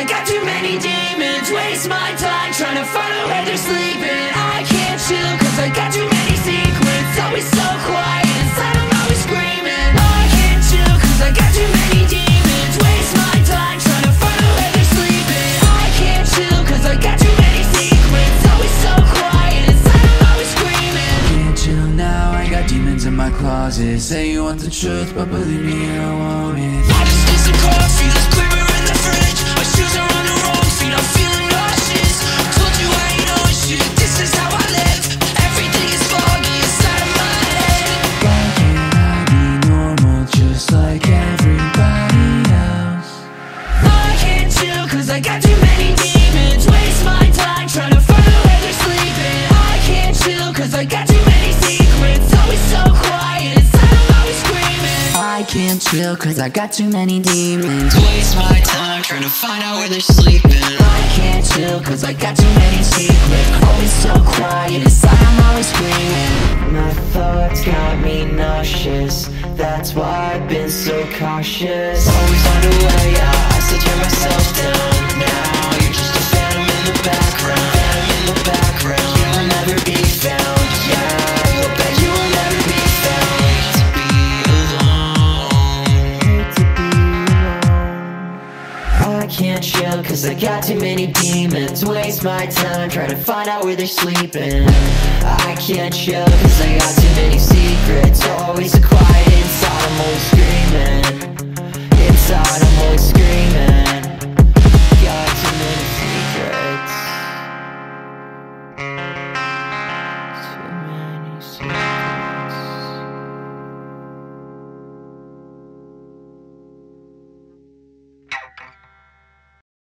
I got too many demons Waste my time trying to find out where they're sleeping. I can't chill cause I got too many secrets Always so quiet inside I'm always screaming. I can't chill cause I got too many demons Waste my time trying to find out where they're sleeping. I can't chill cause I got too many secrets Always so quiet inside I'm always screaming. Can't chill now, I got demons in my closet. Say you want the truth, but believe me, I want it. I just need some coffee, I got too many demons. Waste my time trying to find out where they're sleeping. I can't chill cause I got too many secrets. Always so quiet inside I'm always screaming. I can't chill cause I got too many demons. Waste my time trying to find out where they're sleeping. I can't chill cause I got too many secrets. Always so quiet inside I'm always screaming. My thoughts got me nauseous. That's why I've been so cautious. Always on the way out, I still turn myself down chill cause I got too many demons. Waste my time trying to find out where they're sleeping. I can't chill cause I got too many